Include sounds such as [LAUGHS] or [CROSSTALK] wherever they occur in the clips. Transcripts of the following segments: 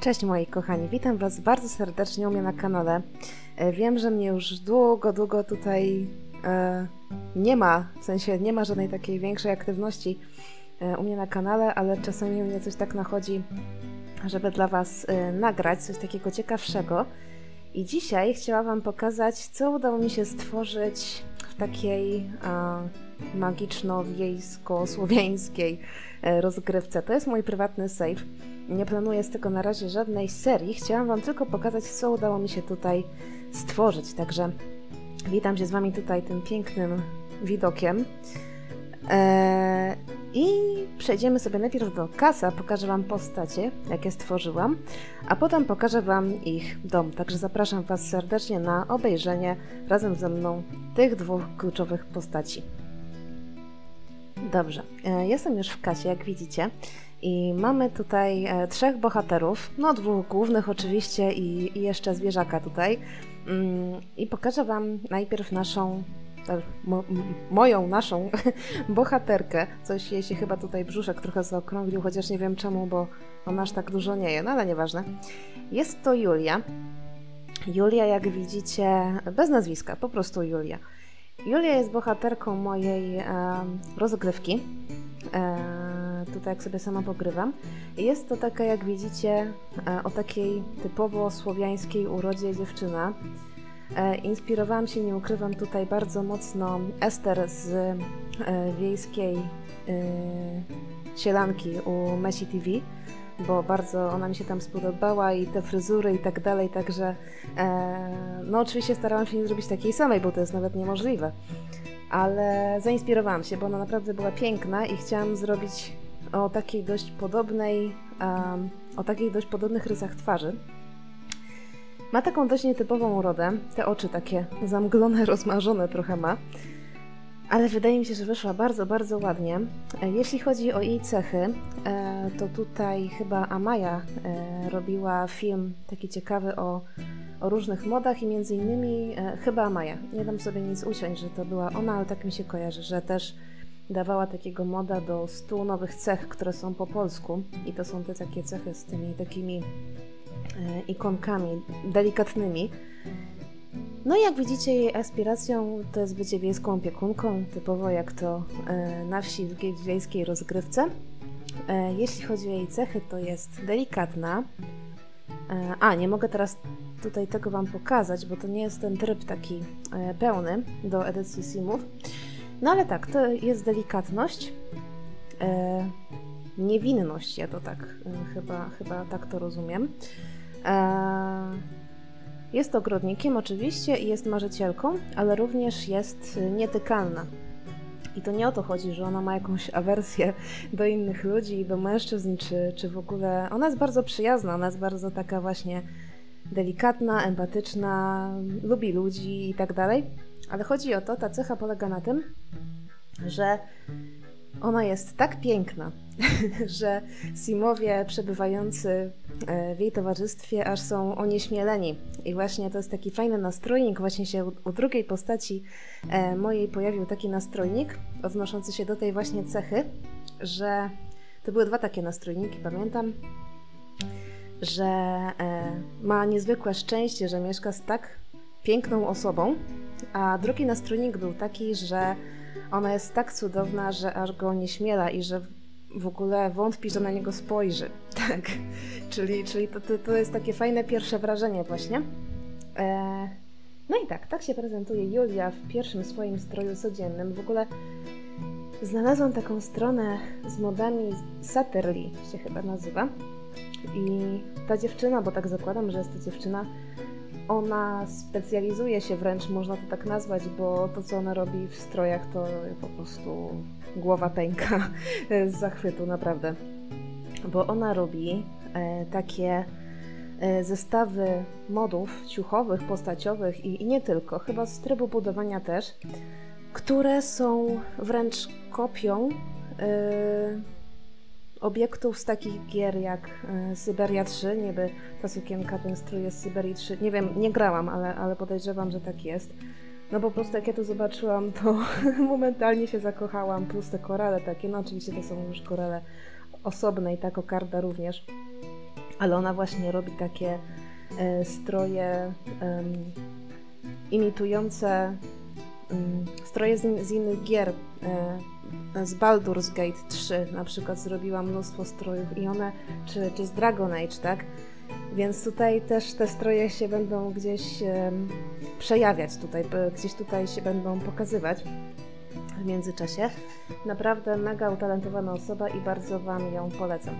Cześć moi kochani, witam Was bardzo serdecznie u mnie na kanale. E, wiem, że mnie już długo, długo tutaj e, nie ma, w sensie nie ma żadnej takiej większej aktywności e, u mnie na kanale, ale czasami mnie coś tak nachodzi, żeby dla Was e, nagrać coś takiego ciekawszego. I dzisiaj chciałam Wam pokazać, co udało mi się stworzyć w takiej magiczno-wiejsko-słowiańskiej e, rozgrywce. To jest mój prywatny save. Nie planuję z tego na razie żadnej serii. Chciałam Wam tylko pokazać, co udało mi się tutaj stworzyć. Także witam się z Wami tutaj tym pięknym widokiem. Eee, I przejdziemy sobie najpierw do kasa, pokażę Wam postacie, jakie stworzyłam, a potem pokażę Wam ich dom. Także zapraszam Was serdecznie na obejrzenie razem ze mną tych dwóch kluczowych postaci. Dobrze, e, jestem już w kasie, jak widzicie. I mamy tutaj e, trzech bohaterów, no dwóch głównych oczywiście i, i jeszcze zwierzaka tutaj. Mm, I pokażę Wam najpierw naszą, e, mo, moją, naszą [LAUGHS] bohaterkę. Coś jej się chyba tutaj brzuszek trochę zaokrąglił, chociaż nie wiem czemu, bo on aż tak dużo nie je, no ale nieważne. Jest to Julia. Julia, jak widzicie, bez nazwiska, po prostu Julia. Julia jest bohaterką mojej e, rozgrywki. E, tutaj jak sobie sama pogrywam. Jest to taka, jak widzicie, e, o takiej typowo słowiańskiej urodzie dziewczyna. E, inspirowałam się, nie ukrywam, tutaj bardzo mocno Ester z e, wiejskiej sielanki u Messi TV bo bardzo ona mi się tam spodobała i te fryzury i tak dalej, także no oczywiście starałam się nie zrobić takiej samej, bo to jest nawet niemożliwe. Ale zainspirowałam się, bo ona naprawdę była piękna i chciałam zrobić o takiej dość podobnej, um, o takich dość podobnych rysach twarzy. Ma taką dość nietypową urodę, te oczy takie zamglone, [LAUGHS] rozmarzone trochę ma ale wydaje mi się, że wyszła bardzo, bardzo ładnie. E, jeśli chodzi o jej cechy, e, to tutaj chyba Amaya e, robiła film taki ciekawy o, o różnych modach i między innymi chyba Amaya. Nie dam sobie nic uciąć, że to była ona, ale tak mi się kojarzy, że też dawała takiego moda do stu nowych cech, które są po polsku i to są te takie cechy z tymi takimi ikonkami delikatnymi. No i jak widzicie, jej aspiracją to jest bycie wiejską opiekunką, typowo jak to e, na wsi w wiejskiej rozgrywce. E, jeśli chodzi o jej cechy, to jest delikatna. E, a, nie mogę teraz tutaj tego Wam pokazać, bo to nie jest ten tryb taki pełny do edycji simów. No ale tak, to jest delikatność, niewinność, ja to tak chyba, chyba tak to rozumiem. Jest ogrodnikiem oczywiście i jest marzycielką, ale również jest y, nietykalna. I to nie o to chodzi, że ona ma jakąś awersję do innych ludzi, do mężczyzn, czy, czy w ogóle. Ona jest bardzo przyjazna, ona jest bardzo taka właśnie delikatna, empatyczna, lubi ludzi i tak dalej. Ale chodzi o to, ta cecha polega na tym, że ona jest tak piękna, [LAUGHS] że Simowie przebywający e, w jej towarzystwie aż są onieśmieleni. I właśnie to jest taki fajny nastrojnik. Właśnie się u, drugiej postaci e, mojej pojawił taki nastrojnik odnoszący się do tej właśnie cechy, że to były dwa takie nastrojniki, pamiętam, że e, ma niezwykłe szczęście, że mieszka z tak piękną osobą, a drugi nastrojnik był taki, że ona jest tak cudowna, że aż go nie śmiela i że w ogóle wątpi, że na niego spojrzy. [LAUGHS] Tak. Czyli, czyli to, to, to jest takie fajne pierwsze wrażenie właśnie. E... No i tak, tak się prezentuje Julia w pierwszym swoim stroju codziennym. W ogóle znalazłam taką stronę z modami Satterly się chyba nazywa. I ta dziewczyna, bo tak zakładam, że jest to dziewczyna, ona specjalizuje się wręcz, można to tak nazwać, bo to, co ona robi w strojach, to po prostu głowa pęka z zachwytu, naprawdę. Bo ona robi e, takie e, zestawy modów ciuchowych, postaciowych i, i nie tylko, chyba z trybu budowania też, które są wręcz kopią e, obiektów z takich gier jak y, Syberia 3, niby ta sukienka, ten strój jest z Syberii 3. Nie wiem, nie grałam, ale, ale podejrzewam, że tak jest. No po prostu jak ja to zobaczyłam, to [LAUGHS] momentalnie się zakochałam, plus te korale takie, no oczywiście to są już korale osobne i ta kokarda również. ale ona właśnie robi takie e, stroje imitujące stroje z, z, innych gier. E, z Baldur's Gate 3 na przykład zrobiła mnóstwo strojów i one, czy, czy z Dragon Age, tak? Więc tutaj też te stroje się będą gdzieś przejawiać tutaj, gdzieś tutaj się będą pokazywać w międzyczasie. Naprawdę mega utalentowana osoba i bardzo Wam ją polecam.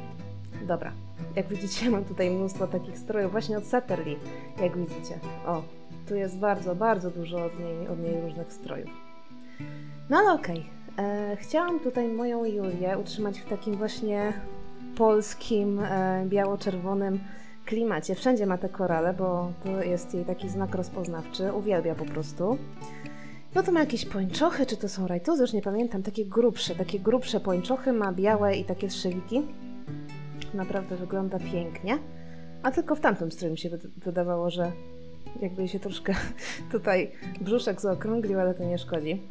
Dobra, jak widzicie mam tutaj mnóstwo takich strojów właśnie od Satterley, jak widzicie. O, tu jest bardzo, bardzo dużo od niej, od niej różnych strojów. No ale okej, okay. E, chciałam tutaj moją Julię utrzymać w takim właśnie polskim, e, biało-czerwonym klimacie. Wszędzie ma te korale, bo to jest jej taki znak rozpoznawczy. Uwielbia po prostu. No to ma jakieś pończochy, czy to są rajtuzy, już nie pamiętam. Takie grubsze, takie grubsze pończochy, ma białe i takie strzewiki. Naprawdę wygląda pięknie. A tylko w tamtym stroju mi się wydawało, że jakby się troszkę [LAUGHS] tutaj brzuszek zaokrąglił, ale to nie szkodzi.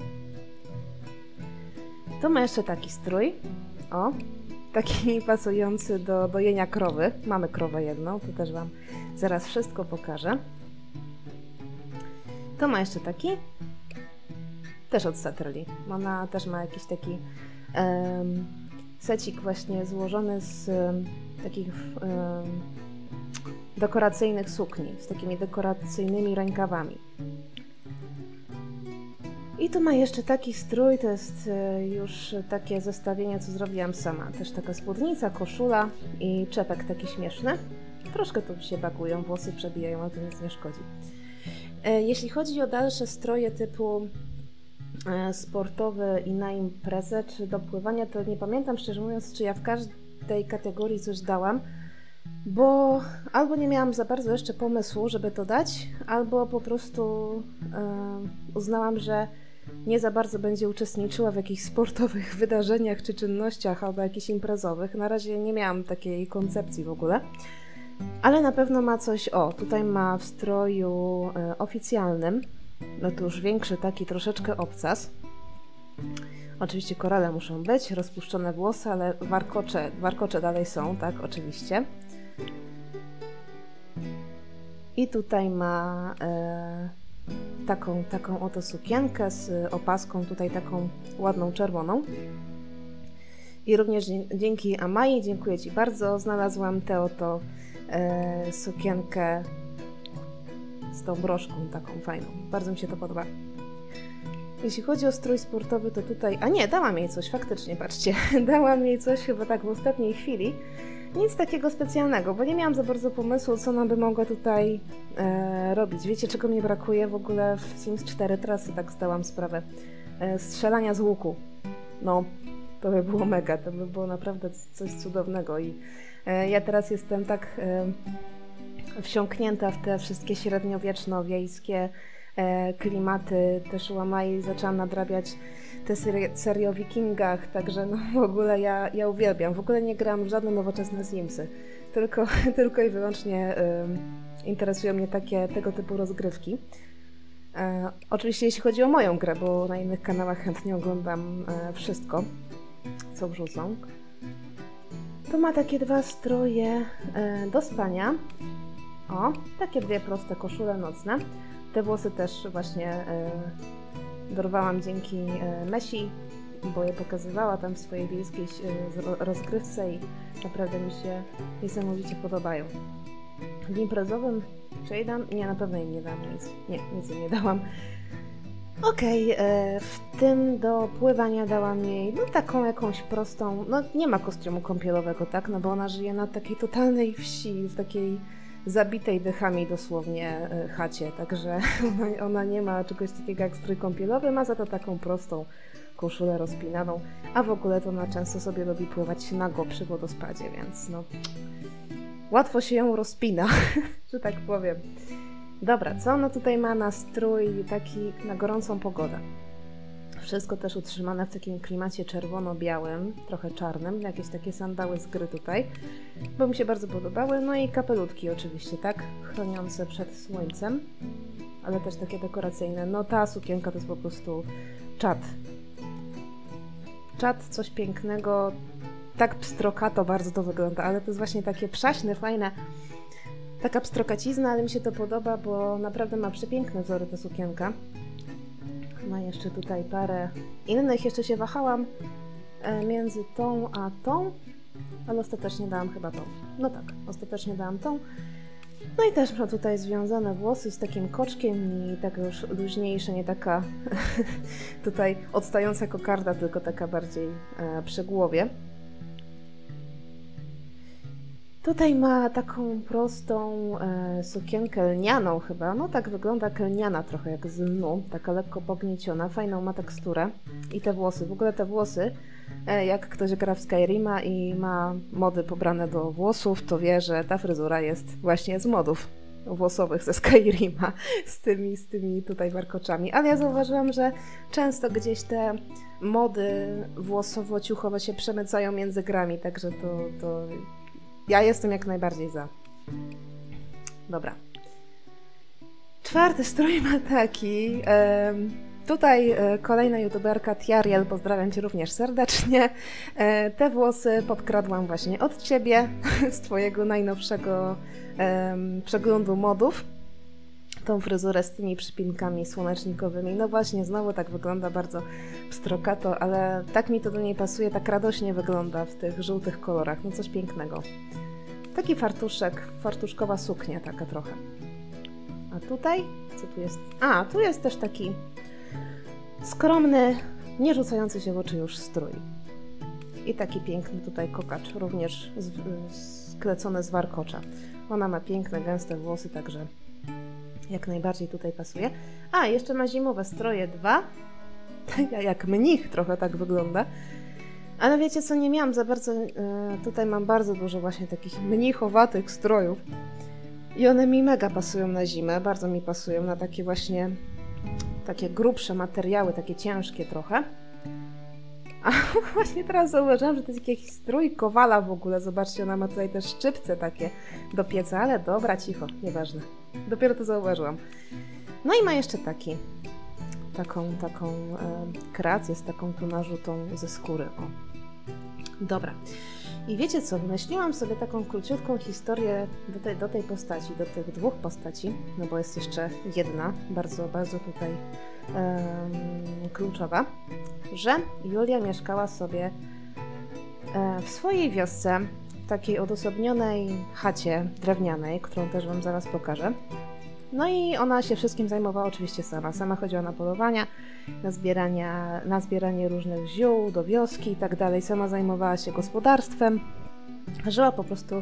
To ma jeszcze taki strój. O, taki [LAUGHS] pasujący do dojenia krowy. Mamy krowę jedną, to też Wam zaraz wszystko pokażę. To ma jeszcze taki, też od Satterley. Ona też ma jakiś taki um, secik właśnie złożony z um, takich um, dekoracyjnych sukni, z takimi dekoracyjnymi rękawami. I tu ma jeszcze taki strój, to jest e, już takie zestawienie, co zrobiłam sama. Też taka spódnica, koszula i czepek taki śmieszny. Troszkę tu się bagują, włosy przebijają, ale to nic nie szkodzi. E, jeśli chodzi o dalsze stroje typu e, sportowe i na imprezę czy do pływania, to nie pamiętam szczerze mówiąc, czy ja w każdej kategorii coś dałam, bo albo nie miałam za bardzo jeszcze pomysłu, żeby to dać, albo po prostu uznałam, że nie za bardzo będzie uczestniczyła w jakichś sportowych [LAUGHS] wydarzeniach czy czynnościach albo jakichś imprezowych. Na razie nie miałam takiej koncepcji w ogóle. Ale na pewno ma coś, o, tutaj ma w stroju e, oficjalnym, no to już większy taki troszeczkę obcas. Oczywiście korale muszą być, rozpuszczone włosy, ale warkocze, warkocze dalej są, tak, oczywiście. I tutaj ma e, taką, taką oto sukienkę z opaską, tutaj taką ładną czerwoną. I również dzięki Amai, dziękuję Ci bardzo, znalazłam tę oto e, sukienkę z tą broszką taką fajną. Bardzo mi się to podoba. Jeśli chodzi o strój sportowy, to tutaj... A nie, dałam jej coś, faktycznie, patrzcie. [LAUGHS] dałam jej coś chyba tak w ostatniej chwili. Nic takiego specjalnego, bo nie miałam za bardzo pomysłu, co ona by mogła tutaj e, robić. Wiecie, czego mi brakuje w ogóle w Sims 4 trasy, tak zdałam sprawę. E, strzelania z łuku. No, to by było mega, to by było naprawdę coś cudownego i e, ja teraz jestem tak e, wsiąknięta w te wszystkie średniowieczno-wiejskie e, klimaty. Też Łamaj zaczęłam nadrabiać te serie, serie o wikingach, także no w ogóle ja, ja uwielbiam. W ogóle nie gram w żadne nowoczesne Simsy, tylko, [LAUGHS] tylko i wyłącznie y, interesują mnie takie, tego typu rozgrywki. E, oczywiście jeśli chodzi o moją grę, bo na innych kanałach chętnie oglądam e, wszystko, co wrzucą. To ma takie dwa stroje e, do spania. O, takie dwie proste koszule nocne. Te włosy też właśnie e, dorwałam dzięki e, Mesi, bo je pokazywała tam w swojej wiejskiej e, rozgrywce i naprawdę mi się niesamowicie podobają. W imprezowym czy? Nie, na pewno im nie dam nic. Nie, nic im nie dałam. Okej, okay, e, w tym do pływania dałam jej no taką jakąś prostą, no nie ma kostiumu kąpielowego, tak? No bo ona żyje na takiej totalnej wsi, w takiej zabitej dechami dosłownie e, chacie, także [LAUGHS] ona, nie ma czegoś takiego jak strój kąpielowy, ma za to taką prostą koszulę rozpinaną, a w ogóle to ona często sobie lubi pływać nago przy wodospadzie, więc no łatwo się ją rozpina, [LAUGHS] że tak powiem. Dobra, co ona tutaj ma na strój taki na gorącą pogodę? Wszystko też utrzymane w takim klimacie czerwono-białym, trochę czarnym, jakieś takie sandały z gry tutaj, bo mi się bardzo podobały. No i kapelutki oczywiście, tak? Chroniące przed słońcem, ale też takie dekoracyjne. No ta sukienka to jest po prostu czat. Czat, coś pięknego, tak pstrokato bardzo to wygląda, ale to jest właśnie takie przaśne, fajne, taka pstrokacizna, ale mi się to podoba, bo naprawdę ma przepiękne wzory ta sukienka. Ma jeszcze tutaj parę innych, jeszcze się wahałam e, między tą a tą, ale ostatecznie dałam chyba tą. No tak, ostatecznie dałam tą. No i też ma tutaj związane włosy z takim koczkiem i taka już luźniejsza, nie taka [LAUGHS] tutaj odstająca kokarda, tylko taka bardziej e, przy głowie. Tutaj ma taką prostą e, sukienkę lnianą chyba, no tak wygląda kelniana trochę jak z lnu, taka lekko pognieciona, fajną ma teksturę. I te włosy, w ogóle te włosy, e, jak ktoś gra w Skyrima i ma mody pobrane do włosów, to wie, że ta fryzura jest właśnie z modów włosowych ze Skyrima, z tymi, z tymi tutaj warkoczami, ale ja zauważyłam, że często gdzieś te mody włosowo-ciuchowe się przemycają między grami, także to, to ja jestem jak najbardziej za. Dobra. Czwarty strój ma taki. tutaj e, kolejna youtuberka Tiariel, pozdrawiam Cię również serdecznie. E, te włosy podkradłam właśnie od Ciebie, [LAUGHS] z Twojego najnowszego przeglądu modów. Tą fryzurę z tymi przypinkami słonecznikowymi. No właśnie, znowu tak wygląda bardzo pstrokato, ale tak mi to do niej pasuje, tak radośnie wygląda w tych żółtych kolorach. No coś pięknego. Taki fartuszek, fartuszkowa suknia taka trochę. A tutaj? Co tu jest? A, tu jest też taki skromny, nie rzucający się w oczy już strój. I taki piękny tutaj kokacz, również sklecony z warkocza. Ona ma piękne, gęste włosy, także jak najbardziej tutaj pasuje. A, jeszcze ma zimowe stroje dwa. [LAUGHS] Jak mnich trochę tak wygląda. Ale wiecie co, nie miałam za bardzo... E, tutaj mam bardzo dużo właśnie takich mnichowatych strojów. I one mi mega pasują na zimę, bardzo mi pasują na takie właśnie takie grubsze materiały, takie ciężkie trochę. A [LAUGHS] właśnie teraz zauważyłam, że to jest jakiś strój kowala w ogóle. Zobaczcie, ona ma tutaj też szczypce takie do pieca, ale dobra, cicho, nieważne. Dopiero to zauważyłam. No i ma jeszcze taki, taką, taką e, kreację z taką tu narzutą ze skóry. O. Dobra. I wiecie co, wymyśliłam sobie taką króciutką historię do tej, do tej postaci, do tych dwóch postaci, no bo jest jeszcze jedna, bardzo, bardzo tutaj um, kluczowa, że Julia mieszkała sobie e, w swojej wiosce, w takiej odosobnionej chacie drewnianej, którą też Wam zaraz pokażę. No i ona się wszystkim zajmowała oczywiście sama. Sama chodziła na polowania, na, zbierania, na zbieranie różnych ziół do wioski i tak dalej. Sama zajmowała się gospodarstwem. Żyła po prostu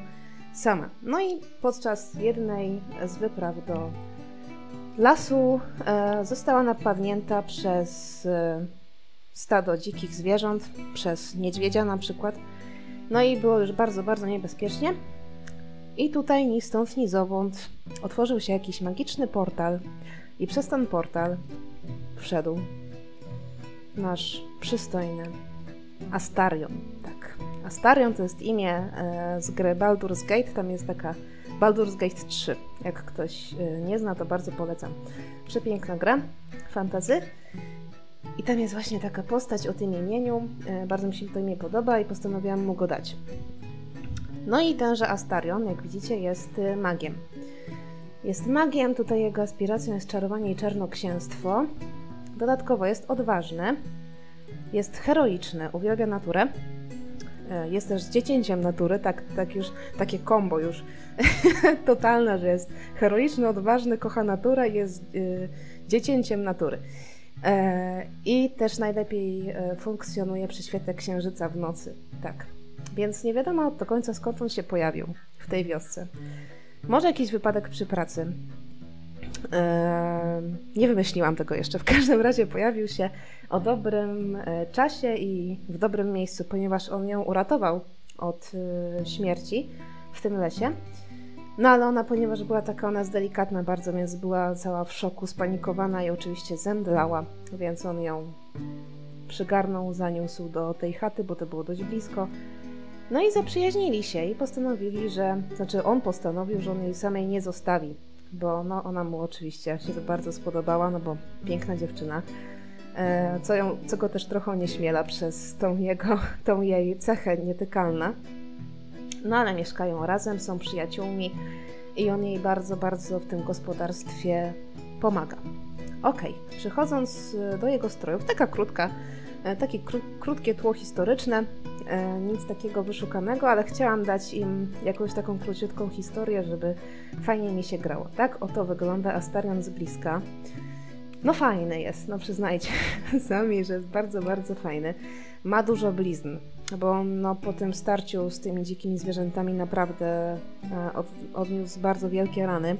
sama. No i podczas jednej z wypraw do lasu e, została napadnięta przez e, stado dzikich zwierząt, przez niedźwiedzia na przykład. No i było już bardzo, bardzo niebezpiecznie. I tutaj ni stąd, ni zowąd otworzył się jakiś magiczny portal i przez ten portal wszedł nasz przystojny Astarion. Tak. Astarion to jest imię e, z gry Baldur's Gate. Tam jest taka Baldur's Gate 3. Jak ktoś e, nie zna, to bardzo polecam. Przepiękna gra, fantazy. I tam jest właśnie taka postać o tym imieniu. E, bardzo mi się to imię podoba i postanowiłam mu go dać. No i tenże Astarion, jak widzicie, jest y, magiem. Jest magiem, tutaj jego aspiracją jest czarowanie i czarnoksięstwo. Dodatkowo jest odważny, jest heroiczny, uwielbia naturę. E, jest też dziecięciem natury, tak, tak już, takie kombo już [LAUGHS] totalne, że jest heroiczny, odważny, kocha naturę, jest y, dziecięciem natury. E, I też najlepiej e, funkcjonuje przy świetle księżyca w nocy. Tak, więc nie wiadomo do końca skąd on się pojawił w tej wiosce. Może jakiś wypadek przy pracy. Eee, nie wymyśliłam tego jeszcze. W każdym razie pojawił się o dobrym e, czasie i w dobrym miejscu, ponieważ on ją uratował od e, śmierci w tym lesie. No ale ona, ponieważ była taka ona delikatna bardzo, więc była cała w szoku, spanikowana i oczywiście zemdlała, więc on ją przygarnął, zaniósł do tej chaty, bo to było dość blisko. No i zaprzyjaźnili się i postanowili, że, znaczy on postanowił, że on jej samej nie zostawi, bo no ona mu oczywiście się to bardzo spodobała, no bo piękna dziewczyna. e, co, ją, co go też trochę nie śmiela przez tą, jego, tą jej cechę nietykalna. No ale mieszkają razem, są przyjaciółmi i on jej bardzo, bardzo w tym gospodarstwie pomaga. Ok, przechodząc do jego strojów, taka krótka, e, takie kró krótkie tło historyczne, e, nic takiego wyszukanego, ale chciałam dać im jakąś taką króciutką historię, żeby fajnie mi się grało. Tak oto wygląda Astarion z bliska. No fajny jest, no przyznajcie [LAUGHS] sami, że jest bardzo, bardzo fajny. Ma dużo blizn, bo no, po tym starciu z tymi dzikimi zwierzętami naprawdę e, od, odniósł bardzo wielkie rany.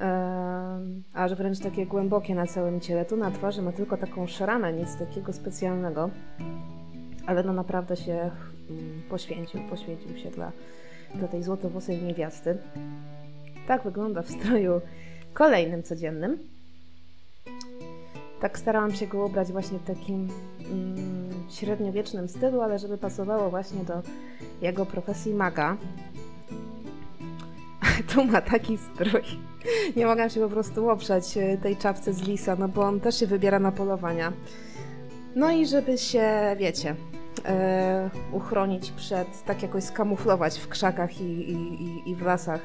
E, aż wręcz takie głębokie na całym ciele. Tu na twarzy ma tylko taką szaranę, nic takiego specjalnego. Ale no naprawdę się mm, poświęcił, poświęcił się dla, dla tej złotowłosej niewiasty. Tak wygląda w stroju kolejnym codziennym. Tak starałam się go ubrać właśnie w takim mm, średniowiecznym stylu, ale żeby pasowało właśnie do jego profesji maga. [LAUGHS] tu ma taki strój. Nie mogłam się po prostu oprzeć e, tej czapce z lisa, no bo on też się wybiera na polowania. No i żeby się, wiecie, e, uchronić przed, tak jakoś skamuflować w krzakach i, i, i w lasach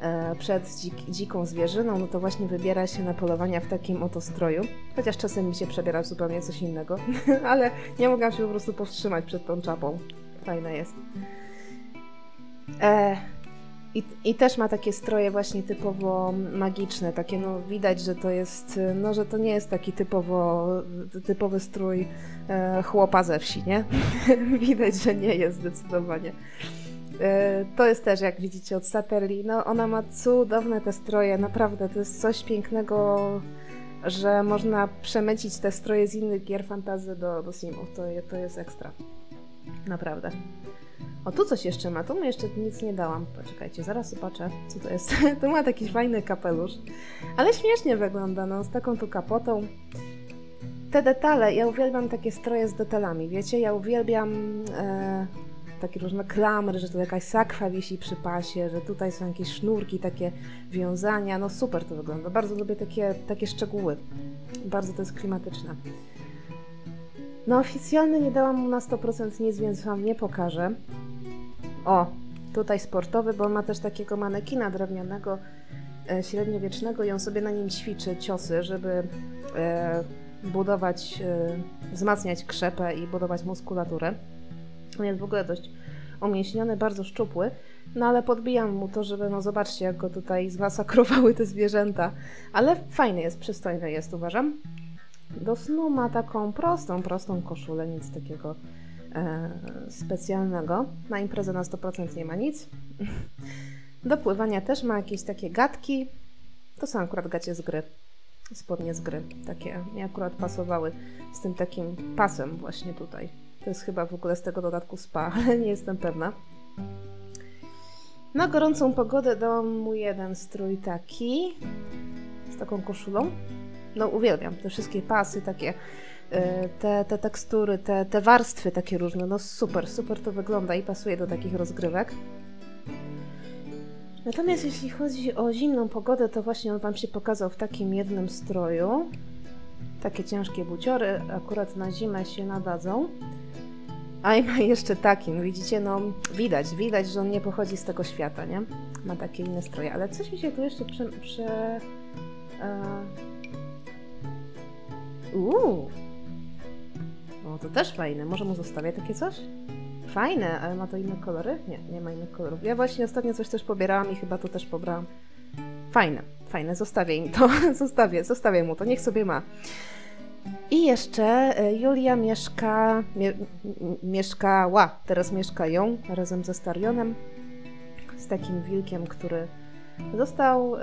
e, przed dzik, dziką zwierzyną, no to właśnie wybiera się na polowania w takim oto stroju. Chociaż czasem mi się przebiera zupełnie coś innego, [LAUGHS] ale nie mogłam się po prostu powstrzymać przed tą czapą. Fajna jest. E, i, I też ma takie stroje właśnie typowo magiczne, takie no widać, że to jest, no że to nie jest taki typowo, typowy strój e, chłopa ze wsi, nie? [LAUGHS] widać, że nie jest zdecydowanie. E, to jest też, jak widzicie, od Saperli. No ona ma cudowne te stroje, naprawdę, to jest coś pięknego, że można przemycić te stroje z innych gier fantazy do, do simów. To, to jest ekstra. Naprawdę. O, tu coś jeszcze ma. Tu mu jeszcze nic nie dałam. Poczekajcie, zaraz zobaczę, co to jest. [LAUGHS] tu ma taki fajny kapelusz. Ale śmiesznie wygląda, no, z taką tu kapotą. Te detale, ja uwielbiam takie stroje z detalami, wiecie? Ja uwielbiam e, takie różne klamry, że tu jakaś sakwa wisi przy pasie, że tutaj są jakieś sznurki, takie wiązania. No super to wygląda. Bardzo lubię takie, takie szczegóły. Bardzo to jest klimatyczne. No oficjalny nie dałam mu na 100% nic, więc Wam nie pokażę. O, tutaj sportowy, bo on ma też takiego manekina drewnianego, e, średniowiecznego i on sobie na nim ćwiczy ciosy, żeby e, budować, e, wzmacniać krzepę i budować muskulaturę. On jest w ogóle dość umięśniony, bardzo szczupły, no ale podbijam mu to, żeby, no zobaczcie, jak go tutaj zmasakrowały te zwierzęta. Ale fajny jest, przystojny jest, uważam. Do snu ma taką prostą, prostą koszulę, nic takiego e, specjalnego. Na imprezę na 100% nie ma nic. [LAUGHS] Do pływania też ma jakieś takie gadki. To są akurat gacie z gry. Spodnie z gry. Takie mi akurat pasowały z tym takim pasem właśnie tutaj. To jest chyba w ogóle z tego dodatku spa, [LAUGHS] ale nie jestem pewna. Na gorącą pogodę dałam mu jeden strój taki z taką koszulą no uwielbiam te wszystkie pasy takie, e, te, te tekstury, te, te warstwy takie różne, no super, super to wygląda i pasuje do takich rozgrywek. Natomiast jeśli chodzi o zimną pogodę, to właśnie on Wam się pokazał w takim jednym stroju. Takie ciężkie buciory akurat na zimę się nadadzą. A i ma jeszcze taki, no widzicie, no widać, widać, że on nie pochodzi z tego świata, nie? Ma takie inne stroje, ale coś mi się tu jeszcze prze... prze e, Uuu. O, to też fajne. Może mu zostawię takie coś? Fajne, ale ma to inne kolory? Nie, nie ma innych kolorów. Ja właśnie ostatnio coś też pobierałam i chyba to też pobrałam. Fajne, fajne. Zostawię im to. [LAUGHS] zostawię, zostawię mu to. Niech sobie ma. I jeszcze e, Julia mieszka, mie, mieszkała, teraz mieszka ją razem ze Starionem, z takim wilkiem, który został y,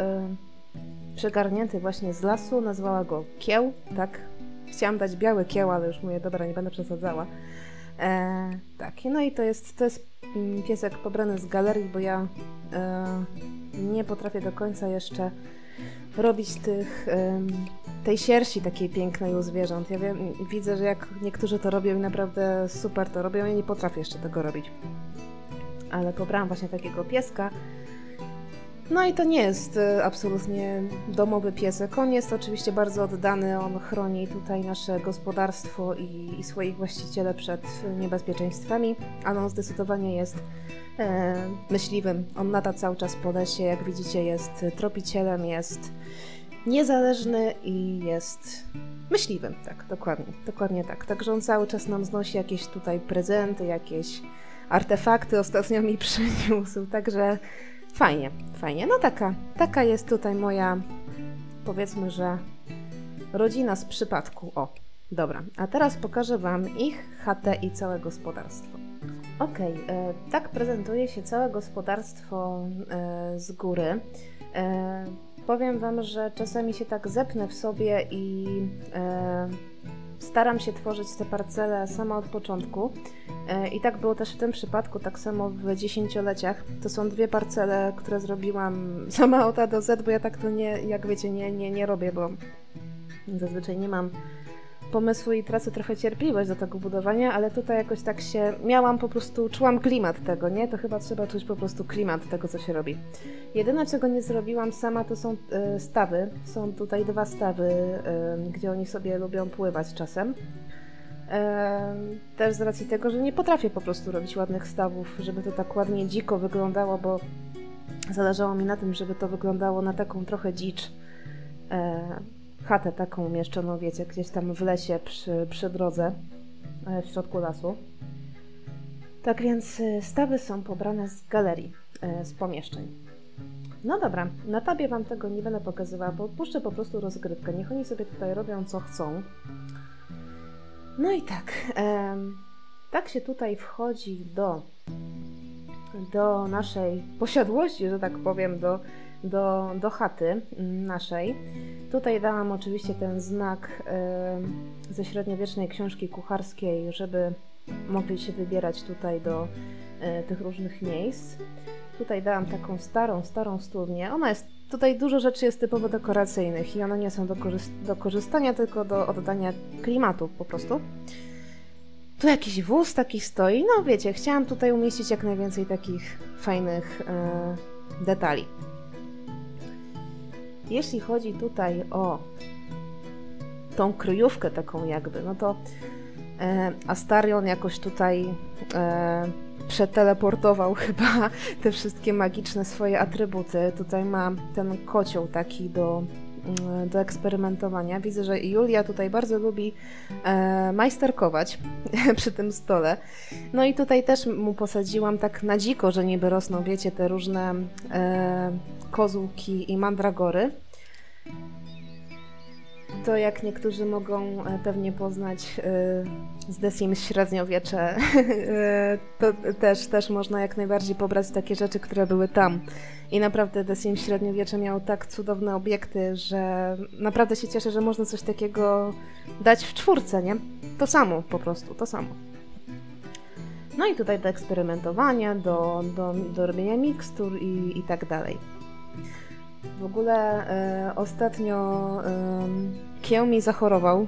przegarnięty właśnie z lasu, nazwała go Kieł, tak Chciałam dać biały kieł, ale już mówię, dobra, nie będę przesadzała. E, tak, no i to jest, to jest mm, piesek pobrany z galerii, bo ja e, nie potrafię do końca jeszcze robić tych, e, tej sierści takiej pięknej u zwierząt. Ja wiem, widzę, że jak niektórzy to robią i naprawdę super to robią, ja nie potrafię jeszcze tego robić. Ale pobrałam właśnie takiego pieska No i to nie jest e, absolutnie domowy piesek. On jest oczywiście bardzo oddany, on chroni tutaj nasze gospodarstwo i, i swoich właściciele przed niebezpieczeństwami, ale on zdecydowanie jest e, myśliwym. On lata cały czas po lesie, jak widzicie jest tropicielem, jest niezależny i jest myśliwym, tak, dokładnie, dokładnie tak. Także on cały czas nam znosi jakieś tutaj prezenty, jakieś artefakty ostatnio mi [LAUGHS] przyniósł, także fajnie, fajnie. No taka, taka jest tutaj moja, powiedzmy, że rodzina z przypadku. O, dobra. A teraz pokażę Wam ich chatę i całe gospodarstwo. Ok, e, tak prezentuje się całe gospodarstwo e, z góry. E, powiem Wam, że czasami się tak zepnę w sobie i e, staram się tworzyć te parcele sama od początku. E, I tak było też w tym przypadku, tak samo w dziesięcioleciach. To są dwie parcele, które zrobiłam [LAUGHS] sama od A do Z, bo ja tak to nie, jak wiecie, nie, nie, nie robię, bo zazwyczaj nie mam pomysłu i tracę trochę cierpliwość do tego budowania, ale tutaj jakoś tak się miałam po prostu, czułam klimat tego, nie? To chyba trzeba czuć po prostu klimat tego, co się robi. Jedyne, czego nie zrobiłam sama, to są y, stawy. Są tutaj dwa stawy, y, gdzie oni sobie lubią pływać czasem. Też z racji tego, że nie potrafię po prostu robić ładnych stawów, żeby to tak ładnie dziko wyglądało, bo zależało mi na tym, żeby to wyglądało na taką trochę dzicz chatę taką umieszczoną, wiecie, gdzieś tam w lesie przy, przy drodze, e, w środku lasu. Tak więc e, stawy są pobrane z galerii, e, z pomieszczeń. No dobra, na tabie Wam tego nie będę pokazywała, bo puszczę po prostu rozgrywkę. Niech oni sobie tutaj robią co chcą. No i tak, tak się tutaj wchodzi do, do naszej posiadłości, że tak powiem, do do, do chaty naszej. Tutaj dałam oczywiście ten znak y, ze średniowiecznej książki kucharskiej, żeby mogli się wybierać tutaj do y, tych różnych miejsc. Tutaj dałam taką starą, starą studnię. Ona jest, tutaj dużo rzeczy jest typowo dekoracyjnych i one nie są do, do korzystania, tylko do oddania klimatu po prostu. Tu jakiś wóz taki stoi. No wiecie, chciałam tutaj umieścić jak najwięcej takich fajnych y, detali. Jeśli chodzi tutaj o tą kryjówkę taką jakby, no to e, Astarion jakoś tutaj e, przeteleportował [LAUGHS] chyba te wszystkie magiczne swoje atrybuty. Tutaj ma ten kocioł taki do, do eksperymentowania. Widzę, że Julia tutaj bardzo lubi e, majsterkować [LAUGHS] przy tym stole. No i tutaj też mu posadziłam tak na dziko, że niby rosną, wiecie, te różne e, kozłki i mandragory. To jak niektórzy mogą e, pewnie poznać e, z The Sims średniowiecze, [LAUGHS] to też, też można jak najbardziej pobrać takie rzeczy, które były tam. I naprawdę The Sims średniowiecze miał tak cudowne obiekty, że naprawdę się cieszę, że można coś takiego dać w czwórce, nie? To samo po prostu, to samo. No i tutaj do eksperymentowania, do, do, do robienia mikstur i, i tak dalej. W ogóle e, ostatnio e, kieł mi zachorował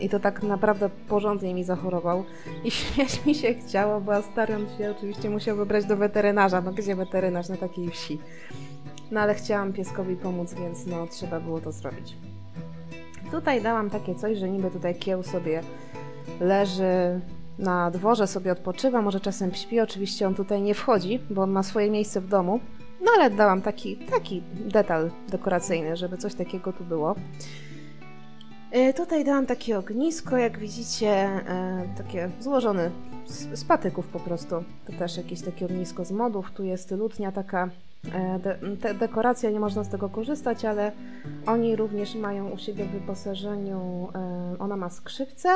i to tak naprawdę porządnie mi zachorował i [LAUGHS] śmiać mi się chciało, bo Astarion się oczywiście musiał wybrać do weterynarza. No gdzie weterynarz na takiej wsi? No ale chciałam pieskowi pomóc, więc no trzeba było to zrobić. Tutaj dałam takie coś, że niby tutaj kieł sobie leży na dworze, sobie odpoczywa, może czasem śpi. Oczywiście on tutaj nie wchodzi, bo on ma swoje miejsce w domu, no ale dałam taki, taki detal dekoracyjny, żeby coś takiego tu było. E, tutaj dałam takie ognisko, jak widzicie, e, takie złożone z, patyków po prostu. To też jakieś takie ognisko z modów. Tu jest lutnia taka, e, de, dekoracja, nie można z tego korzystać, ale oni również mają u siebie w wyposażeniu, ona ma skrzypce,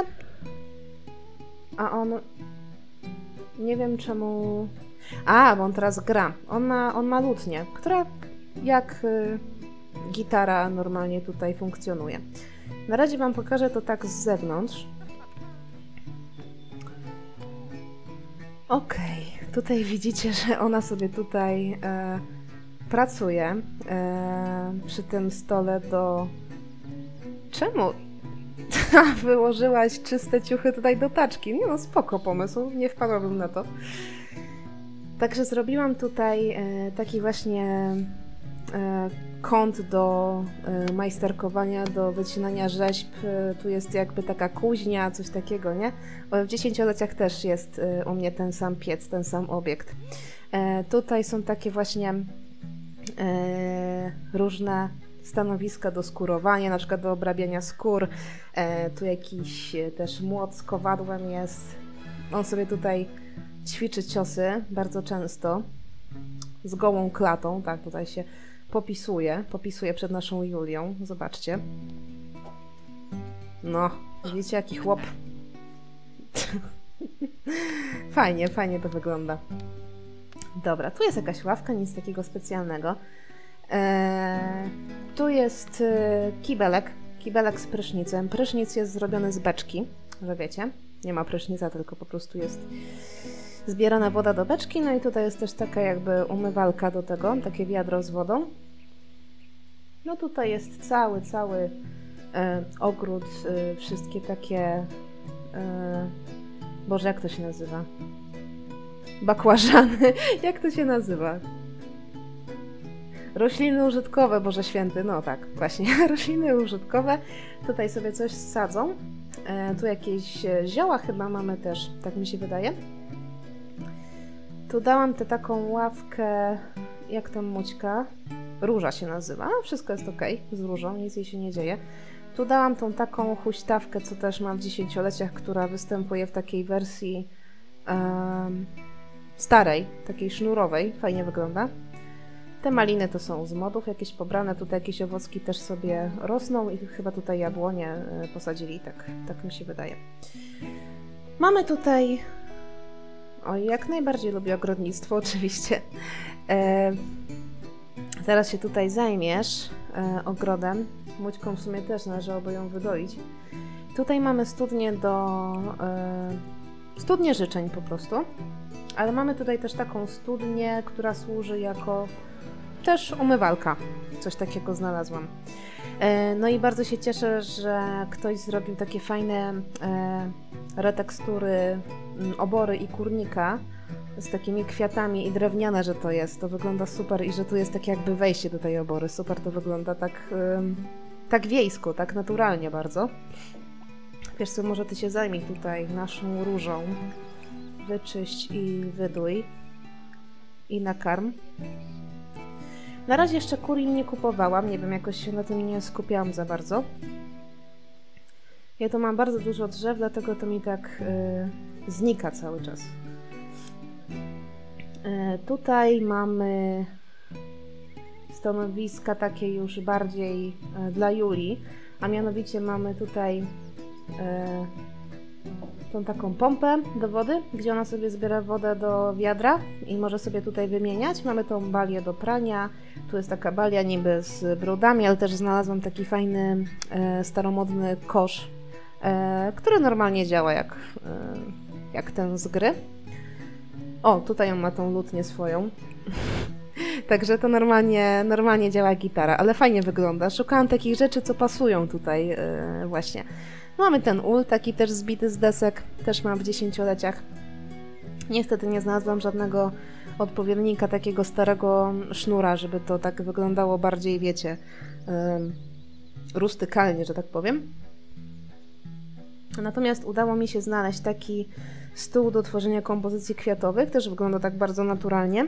a on, nie wiem czemu a, bo on teraz gra. On ma, on ma lutnię, która jak gitara normalnie tutaj funkcjonuje. Na razie Wam pokażę to tak z zewnątrz. Okej, okay. tutaj widzicie, że ona sobie tutaj e, pracuje e, przy tym stole do... Czemu? [LAUGHS] Wyłożyłaś czyste ciuchy tutaj do taczki. Nie no, spoko pomysł, nie wpadłabym na to. Także zrobiłam tutaj e, taki właśnie e, kąt do e, majsterkowania, do wycinania rzeźb. E, tu jest jakby taka kuźnia, coś takiego, nie? W dziesięcioleciach też jest u mnie ten sam piec, ten sam obiekt. Tutaj są takie właśnie różne stanowiska do skórowania, na przykład do obrabiania skór. Tu jakiś też młot z kowadłem jest. On sobie tutaj ćwiczy ciosy bardzo często z gołą klatą, tak, tutaj się popisuje, popisuje przed naszą Julią, zobaczcie. No, widzicie jaki chłop. [LAUGHS] fajnie, fajnie to wygląda. Dobra, tu jest jakaś ławka, nic takiego specjalnego. Eee, tu jest e, kibelek, kibelek z prysznicem. Prysznic jest zrobiony z beczki, że wiecie. Nie ma prysznica, tylko po prostu jest zbierana woda do beczki. No i tutaj jest też taka jakby umywalka do tego, takie wiadro z wodą. No tutaj jest cały, cały e, ogród, e, wszystkie takie... E, Boże, jak to się nazywa? Bakłażany. [LAUGHS] jak to się nazywa? Rośliny użytkowe, Boże Święty, no tak, właśnie, [LAUGHS] rośliny użytkowe. Tutaj sobie coś sadzą. E, tu jakieś e, zioła chyba mamy też, tak mi się wydaje. Tu dałam tę taką ławkę, jak tam mućka? Róża się nazywa. Wszystko jest ok z różą, nic jej się nie dzieje. Tu dałam tą taką huśtawkę, co też mam w dziesięcioleciach, która występuje w takiej wersji um, starej, takiej sznurowej. Fajnie wygląda. Te maliny to są z modów jakieś pobrane, tutaj jakieś owocki też sobie rosną i chyba tutaj jabłonie e, posadzili, tak, tak mi się wydaje. Mamy tutaj o, jak najbardziej lubię ogrodnictwo, [LAUGHS] oczywiście. E, zaraz się tutaj zajmiesz e, ogrodem. Mućką w sumie też należałoby ją wydoić. Tutaj mamy studnię do... E, studnię życzeń po prostu. Ale mamy tutaj też taką studnię, która służy jako też umywalka. Coś takiego znalazłam. E, no i bardzo się cieszę, że ktoś zrobił takie fajne e, retekstury obory i kurnika z takimi kwiatami i drewniane, że to jest. To wygląda super i że tu jest tak jakby wejście do tej obory. Super to wygląda tak, tak wiejsko, tak naturalnie bardzo. Wiesz co, może ty się zajmij tutaj naszą różą. Wyczyść i wydój. I nakarm. Na razie jeszcze kurin nie kupowałam, nie wiem, jakoś się na tym nie skupiałam za bardzo. Ja tu mam bardzo dużo drzew, dlatego to mi tak y, znika cały czas. Y, tutaj mamy stanowiska takie już bardziej y, dla Julii, a mianowicie mamy tutaj y, tą taką pompę do wody, gdzie ona sobie zbiera wodę do wiadra i może sobie tutaj wymieniać. Mamy tą balię do prania, tu jest taka balia niby z brudami, ale też znalazłam taki fajny, e, staromodny kosz, e, który normalnie działa jak, e, jak ten z gry. O, tutaj on ma tą lutnię swoją. [LAUGHS] Także to normalnie, normalnie działa gitara, ale fajnie wygląda. Szukałam takich rzeczy, co pasują tutaj e, właśnie. Mamy ten ul, taki też zbity z desek, też mam w dziesięcioleciach. Niestety nie znalazłam żadnego odpowiednika takiego starego sznura, żeby to tak wyglądało bardziej, wiecie, rustykalnie, że tak powiem. Natomiast udało mi się znaleźć taki stół do tworzenia kompozycji kwiatowych, też wygląda tak bardzo naturalnie,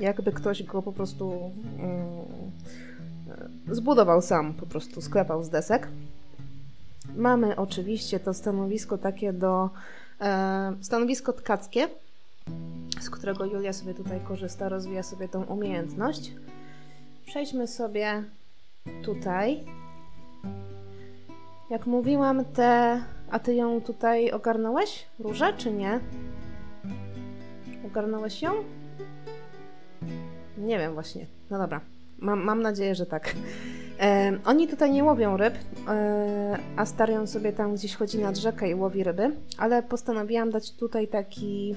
jakby ktoś go po prostu zbudował sam, po prostu sklepał z desek. Mamy oczywiście to stanowisko takie do e, stanowisko tkackie, z którego Julia sobie tutaj korzysta, rozwija sobie tą umiejętność. Przejdźmy sobie tutaj. Jak mówiłam, te. A ty ją tutaj ogarnąłeś? Różę, czy nie? Ogarnąłeś ją? Nie wiem właśnie. No dobra. Mam, mam nadzieję, że tak. E, oni tutaj nie łowią ryb, e, a Starion sobie tam gdzieś chodzi nad rzekę i łowi ryby, ale postanowiłam dać tutaj taki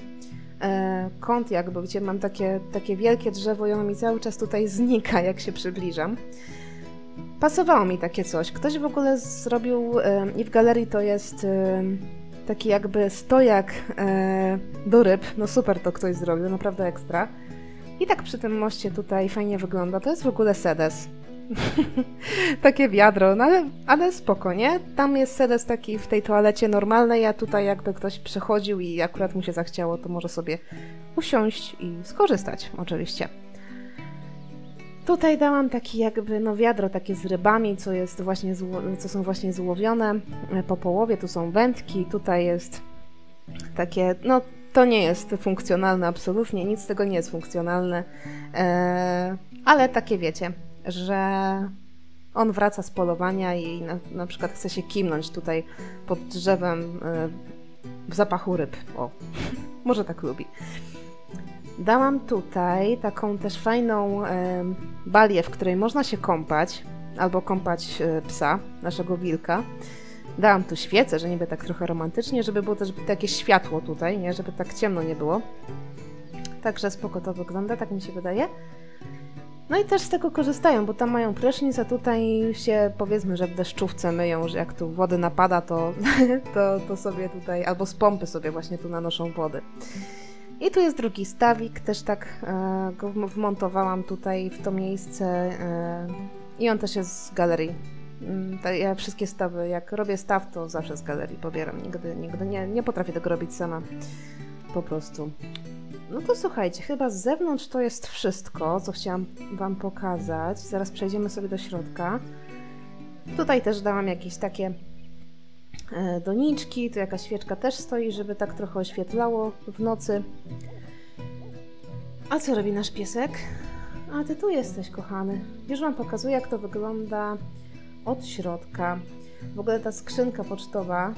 e, kąt jakby, gdzie mam takie, takie wielkie drzewo i ono mi cały czas tutaj znika, jak się przybliżam. Pasowało mi takie coś. Ktoś w ogóle zrobił, i w galerii to jest taki jakby stojak e, do ryb. No super to ktoś zrobił, naprawdę ekstra. I tak przy tym moście tutaj fajnie wygląda. To jest w ogóle sedes. [LAUGHS] Takie wiadro, no ale, ale spoko, nie? Tam jest sedes taki w tej toalecie normalnej, a tutaj jakby ktoś przechodził i akurat mu się zachciało, to może sobie usiąść i skorzystać oczywiście. Tutaj dałam taki jakby no wiadro takie z rybami, co jest właśnie co są właśnie złowione po połowie. Tu są wędki, tutaj jest takie, no to nie jest funkcjonalne absolutnie, nic z tego nie jest funkcjonalne, e, ale takie wiecie, że on wraca z polowania i na, na przykład chce się kimnąć tutaj pod drzewem e, w zapachu ryb. O, [LAUGHS] może tak lubi. Dałam tutaj taką też fajną balię, w której można się kąpać, albo kąpać e, psa, naszego wilka. Dałam tu świecę, że niby tak trochę romantycznie, żeby było też jakieś światło tutaj, nie? Żeby tak ciemno nie było. Także spoko to wygląda, tak mi się wydaje. No i też z tego korzystają, bo tam mają prysznic, a tutaj się powiedzmy, że w deszczówce myją, że jak tu wody napada, to, [LAUGHS] to, to sobie tutaj, albo z pompy sobie właśnie tu nanoszą wody. I tu jest drugi stawik, też tak e, go wmontowałam tutaj w to miejsce e, i on też jest z galerii. Mm, ja wszystkie stawy, jak robię staw, to zawsze z galerii pobieram. Nigdy, nigdy nie, nie potrafię tego robić sama. Po prostu. No to słuchajcie, chyba z zewnątrz to jest wszystko, co chciałam Wam pokazać. Zaraz przejdziemy sobie do środka. Tutaj też dałam jakieś takie doniczki, tu jakaś świeczka też stoi, żeby tak trochę oświetlało w nocy. A co robi nasz piesek? A ty tu jesteś, kochany. Już Wam pokazuję, jak to wygląda od środka. W ogóle ta skrzynka pocztowa,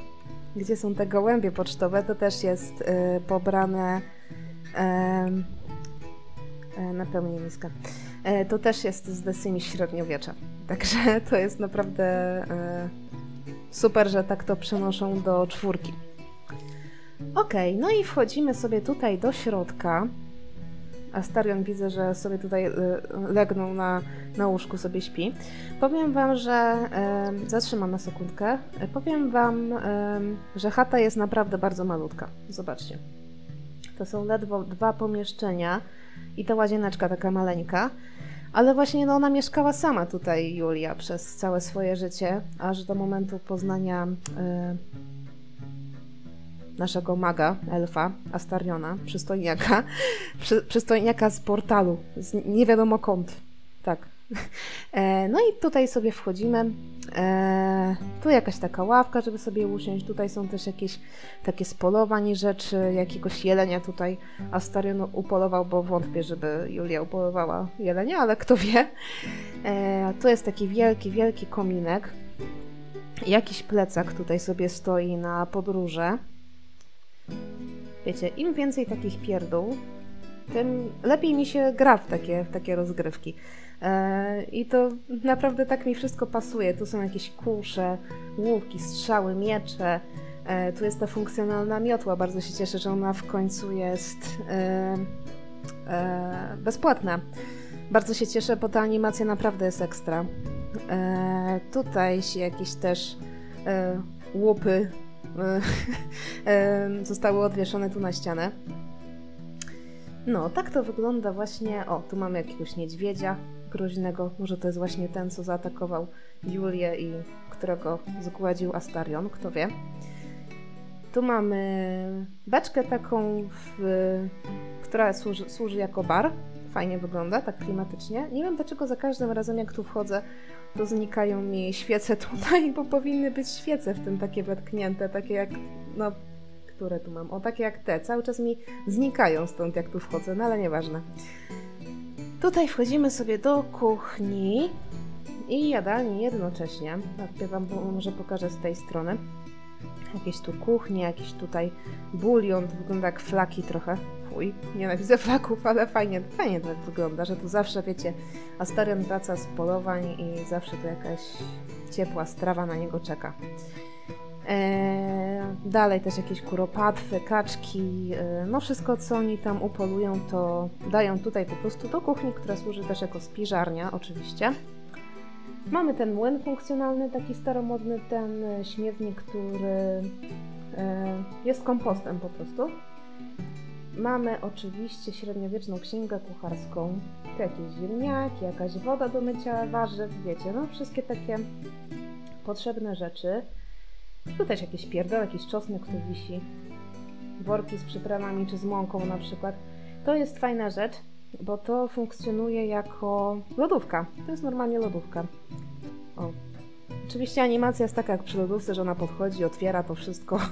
gdzie są te gołębie pocztowe, to też jest y, pobrane y, na pełni niska. Y, to też jest z desymi średniowiecza. Także to jest naprawdę y, super, że tak to przenoszą do czwórki. Ok, no i wchodzimy sobie tutaj do środka. Astarion widzę, że sobie tutaj y, legnął na, na łóżku, sobie śpi. Powiem Wam, że zatrzymam na sekundkę. Powiem Wam, że chata jest naprawdę bardzo malutka. Zobaczcie. To są ledwo dwa pomieszczenia i ta łazieneczka taka maleńka. Ale właśnie no, ona mieszkała sama tutaj, Julia, przez całe swoje życie, aż do momentu poznania naszego maga, elfa, Astariona, przystojniaka, przy, przystojniaka z portalu, z nie wiadomo kąt. Tak. E, no i tutaj sobie wchodzimy. E, tu jakaś taka ławka, żeby sobie usiąść. Tutaj są też jakieś takie spolowań rzeczy, jakiegoś jelenia tutaj Astarion upolował, bo wątpię, żeby Julia upolowała jelenia, ale kto wie. E, tu jest taki wielki, wielki kominek. Jakiś plecak tutaj sobie stoi na podróże. Wiecie, im więcej takich pierdół, tym lepiej mi się gra w takie, w takie rozgrywki. E, I to naprawdę tak mi wszystko pasuje. Tu są jakieś kusze, łuki, strzały, miecze. E, tu jest ta funkcjonalna miotła. Bardzo się cieszę, że ona w końcu jest e, bezpłatna. Bardzo się cieszę, bo ta animacja naprawdę jest ekstra. Tutaj się jakieś też łupy [LAUGHS] zostały odwieszone tu na ścianę. No, tak to wygląda właśnie. O, tu mamy jakiegoś niedźwiedzia groźnego. Może to jest właśnie ten, co zaatakował Julię i którego zgładził Astarion, kto wie. Tu mamy beczkę taką, w, która służy, służy jako bar. Fajnie wygląda, tak klimatycznie. Nie wiem dlaczego za każdym razem, jak tu wchodzę, to znikają mi świece tutaj, bo powinny być świece w tym takie wetknięte, takie jak, no, które tu mam? O, takie jak te. Cały czas mi znikają stąd, jak tu wchodzę, no ale nieważne. Tutaj wchodzimy sobie do kuchni i jadalni jednocześnie. Ja wam może pokażę z tej strony. Jakieś tu kuchnie, jakiś tutaj bulion, to wygląda jak flaki trochę. Fuj, nienawidzę flaków, ale fajnie, fajnie to wygląda, że tu zawsze, wiecie, Astarion wraca z polowań i zawsze tu jakaś ciepła strawa na niego czeka. Eee, dalej też jakieś kuropatwy, kaczki, e, no wszystko co oni tam upolują to dają tutaj po prostu do kuchni, która służy też jako spiżarnia oczywiście. Mamy ten młyn funkcjonalny, taki staromodny, ten śmiewnik, który e, jest kompostem po prostu. Mamy oczywiście średniowieczną księgę kucharską, tu jakieś ziemniaki, jakaś woda do mycia warzyw, wiecie, no wszystkie takie potrzebne rzeczy. Tu też jakieś pierdol, jakiś czosnek tu wisi, worki z przyprawami czy z mąką na przykład. To jest fajna rzecz, bo to funkcjonuje jako lodówka. To jest normalnie lodówka. O. Oczywiście animacja jest taka jak przy lodówce, że ona podchodzi, otwiera to wszystko. [LAUGHS]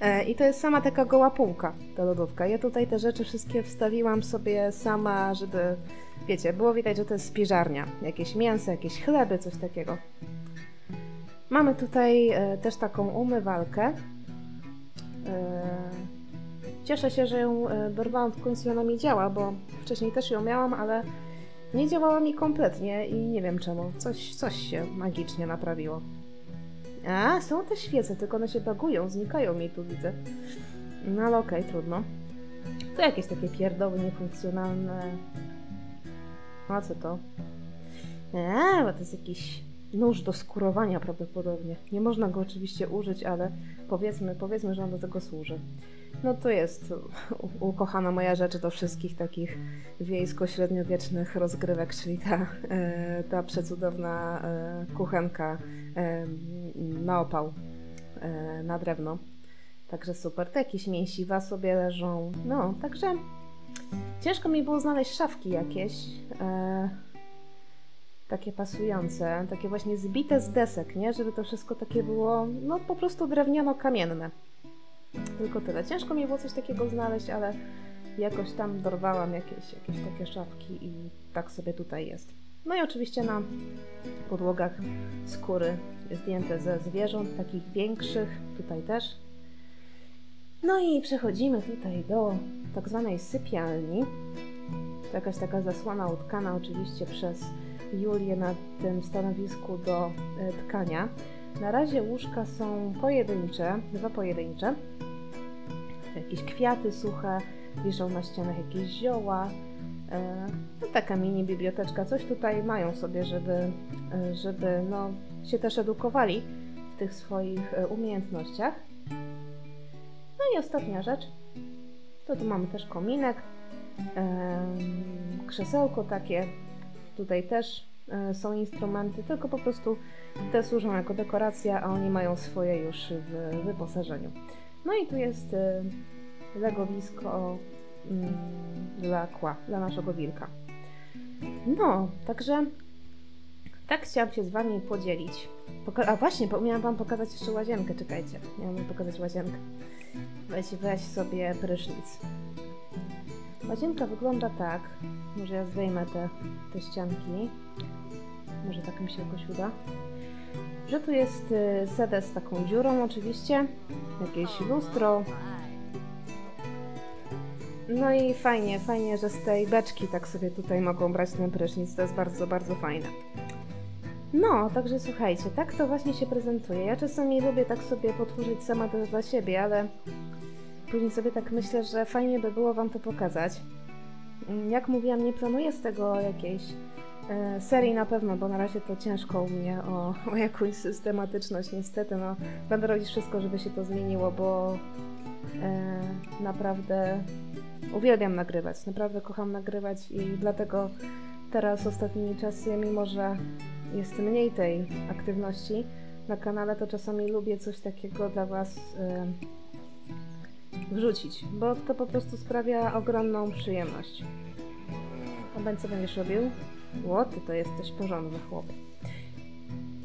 E, I to jest sama taka goła półka, ta lodówka. Ja tutaj te rzeczy wszystkie wstawiłam sobie sama, żeby, wiecie, było widać, że to jest spiżarnia. Jakieś mięso, jakieś chleby, coś takiego. Mamy tutaj e, też taką umywalkę. E, cieszę się, że ją dorwałam w końcu, ona mi działa, bo wcześniej też ją miałam, ale nie działała mi kompletnie i nie wiem czemu. Coś, coś się magicznie naprawiło. A, są te świece, tylko one się bagują, znikają mi tu, widzę. No ale okej, okay, trudno. To jakieś takie pierdoły niefunkcjonalne. A co to? Eee, bo to jest jakiś nóż do skurowania prawdopodobnie. Nie można go oczywiście użyć, ale powiedzmy, powiedzmy, że on do tego służy. No to jest ukochana moja rzecz do wszystkich takich wiejsko-średniowiecznych rozgrywek, czyli ta, e, ta przecudowna e, kuchenka e, na opał, na drewno. Także super. To jakieś mięsiwa sobie leżą. No, także ciężko mi było znaleźć szafki jakieś takie pasujące, takie właśnie zbite z desek, nie? Żeby to wszystko takie było, no po prostu drewniano-kamienne. Tylko tyle. Ciężko mi było coś takiego znaleźć, ale jakoś tam dorwałam jakieś, jakieś takie szafki i tak sobie tutaj jest. No i oczywiście na podłogach skóry zdjęte ze zwierząt, takich większych, tutaj też. No i przechodzimy tutaj do tak zwanej sypialni. To jakaś taka zasłona utkana oczywiście przez Julię na tym stanowisku do e, tkania. Na razie łóżka są pojedyncze, dwa pojedyncze. Jakieś kwiaty suche, wiszą na ścianach jakieś zioła. E, no, taka mini biblioteczka, coś tutaj mają sobie, żeby, e, żeby no, się też edukowali w tych swoich umiejętnościach. No i ostatnia rzecz, to tu mamy też kominek, krzesełko takie Tutaj też e, są instrumenty, tylko po prostu te służą jako dekoracja, a oni mają swoje już w wyposażeniu. No i tu jest e, legowisko mm, dla kła, dla naszego wilka. No, także tak chciałam się z Wami podzielić. Poka a właśnie, miałam Wam pokazać jeszcze łazienkę, czekajcie. Miałam Wam pokazać łazienkę. Weź, weź sobie prysznic. Łazienka wygląda tak, może ja zdejmę te, te ścianki, może tak mi się jakoś uda, że tu jest y, sedes z taką dziurą oczywiście, jakieś lustro, no i fajnie, fajnie, że z tej beczki tak sobie tutaj mogą brać ten prysznic, to jest bardzo, bardzo fajne. No, także słuchajcie, tak to właśnie się prezentuje. Ja czasami lubię tak sobie potworzyć sama też dla siebie, ale Później sobie tak myślę, że fajnie by było Wam to pokazać. Mm, jak mówiłam, nie planuję z tego jakiejś e, serii na pewno, bo na razie to ciężko u mnie o, [LAUGHS] o jakąś systematyczność. Niestety, no, będę robić wszystko, żeby się to zmieniło, bo e, naprawdę uwielbiam nagrywać. Naprawdę kocham nagrywać i dlatego teraz ostatnimi czasy, mimo że jest mniej tej aktywności na kanale, to czasami lubię coś takiego dla Was e, wrzucić, bo to po prostu sprawia ogromną przyjemność. A co będziesz robił? Łoty, to jesteś porządny chłop.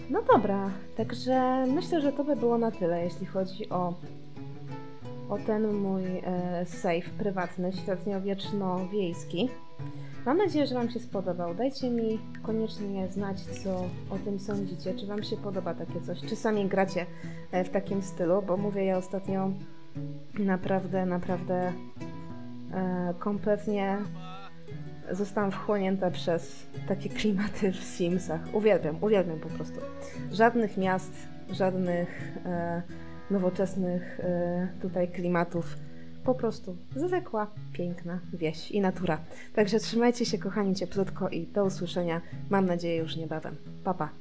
No dobra, także myślę, że to by było na tyle, jeśli chodzi o, o ten mój e, safe prywatny, średniowieczno-wiejski. Mam nadzieję, że Wam się spodobał. Dajcie mi koniecznie znać, co o tym sądzicie. Czy Wam się podoba takie coś? Czy sami gracie e, w takim stylu? Bo mówię, ja ostatnio naprawdę, naprawdę e, kompletnie zostałam wchłonięta przez takie klimaty w Simsach. Uwielbiam, uwielbiam po prostu. Żadnych miast, żadnych e, nowoczesnych e, tutaj klimatów. Po prostu zwykła, piękna wieś i natura. Także trzymajcie się kochani cieplutko i do usłyszenia, mam nadzieję już niebawem. Pa, pa.